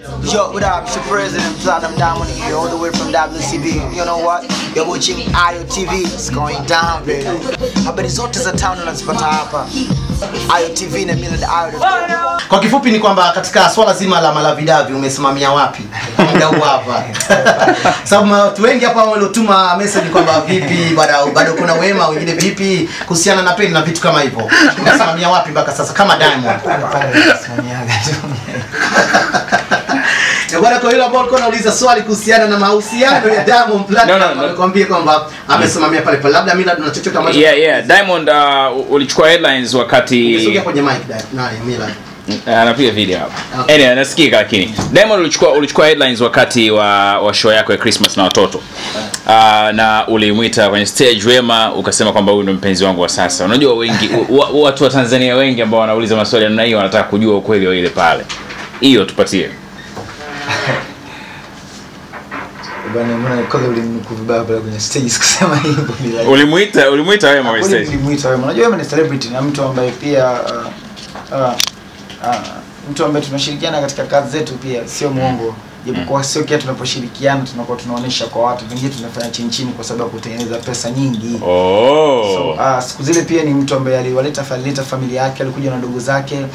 Yo, what up? It's your president, Platinum Diamond here, all the way from WCB. You know what? You're watching Ayo TV. It's going down, baby. Habari zote za town unazipata hapa. Ayo TV na Millard Ayo. Kwa kifupi ni kwamba katika swala zima la Malavidavi umesimamia wapi muda huu hapa? Sababu watu wengi hapa waliotuma message kwamba vipi, bado bado kuna wema, wengine vipi kuhusiana na peni na vitu kama hivyo. Umesimamia wapi mpaka sasa kama Diamond? Bwana, kwa yule ambao alikuwa anauliza swali kuhusiana na mahusiano ya Diamond Platinum, No, no, amekwambia kwamba amesimamia pale pale. Labda Millard na chochote ambacho yeah, yeah. Diamond uh, ulichukua headlines wakati kwenye mic naye Mila Millard? Uh, anapiga video hapa Okay. anyway, nasikika lakini Diamond ulichukua ulichukua headlines wakati wa, wa show yako ya Christmas na watoto uh, na ulimwita kwenye stage Wema ukasema kwamba huyu ndo mpenzi wangu wa sasa. Unajua wengi wa, watu wa Tanzania wengi ambao wanauliza maswali ya namna hiyo wanataka kujua ukweli wa ile pale. Hiyo tupatie. Bwana mbona kwanza ulimnukuu vibaya pale kwenye stage kusema hivyo bila. ulimuita ulimuita wewe mwa stage. ulimuita wewe Unajua wewe ni celebrity na mtu ambaye pia uh, uh, uh, mtu ambaye tunashirikiana katika kazi zetu pia sio muongo. Japokuwa sio kila tunaposhirikiana tunakuwa tunaonesha kwa watu, vingine tunafanya chini chini kwa sababu ya kutengeneza pesa nyingi. So, Oh. uh, siku zile pia ni mtu ambaye aliwaleta alileta familia yake, alikuja na ndugu zake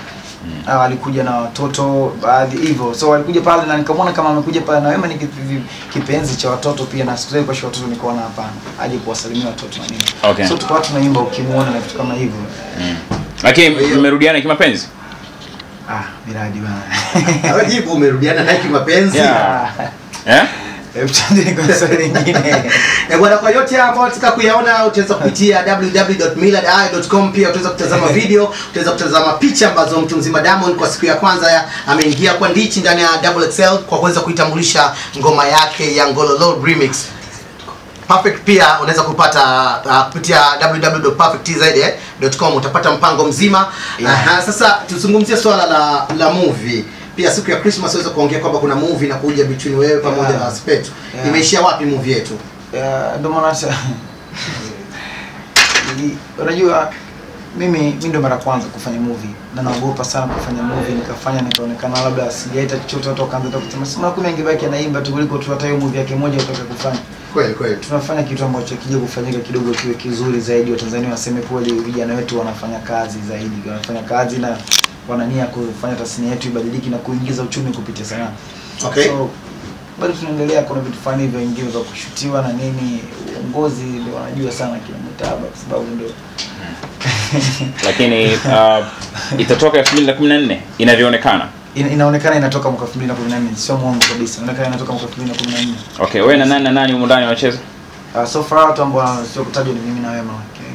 mm. alikuja na watoto baadhi hivyo, so alikuja pale na nikamwona kama amekuja pale na Wema ni kipenzi cha watoto pia, na siku zile kwa watoto nikaona hapana, aje kuwasalimia watoto na nini Okay. so tukawa tunaimba ukimuona na vitu kama hivyo. mm. Lakini mmerudiana kimapenzi? Ah, miradi bana. Umerudiana naye kimapenzi? Yeah. yeah? Eh? Hebu tuende kwa swali lingine. Bwana kwa yote hapa unataka kuyaona utaweza kupitia www.millardayo.com pia utaweza kutazama video utaweza kutazama picha ambazo mtu mzima Diamond kwa siku ya kwanza ameingia kwa ndichi ndani ya Double XL kwa kuweza kuitambulisha ngoma yake ya Ngololo Remix Perfect pia unaweza kupata uh, kupitia www.perfectz.com utapata mpango mzima. Yeah. Aha, sasa tuzungumzie swala la la movie. Pia siku ya Christmas waweza kuongea kwamba kuna movie inakuja between wewe pamoja Yeah. na Spetu. Yeah. Imeishia wapi movie yetu? Ndio maana sasa unajua mimi mimi ndo mara kwanza kufanya movie na naogopa sana kufanya movie nikafanya nikaonekana labda sijaita chochote watu wakaanza hata kusema sima kumi angebaki anaimba tu kuliko tu hata hiyo movie yake moja utaka kufanya Kweli kweli. tunafanya kitu ambacho kija kufanyika kidogo kiwe kizuri zaidi watanzania waseme kweli vijana wetu wanafanya kazi zaidi wanafanya kazi na wana nia kufanya tasnia yetu ibadiliki na kuingiza uchumi kupitia sanaa Okay. so bado tunaendelea kuna vitu fulani hivyo vingine vya kushutiwa na nini uongozi ndio wanajua sana kina mtaba kwa sababu ndio Lakini uh, itatoka 2014 inavyoonekana. ina, inaonekana inatoka mwaka 2014 sio mwongo kabisa inaonekana inatoka mwaka 2014 Okay, wewe na nani na nani humo ndani wanacheza? uh, so far watu ambao sio kutajwa ni mimi na wewe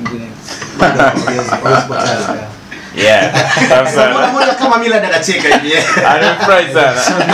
wengine Yeah. Kama Millard anacheka hivi? Anafurahi sana.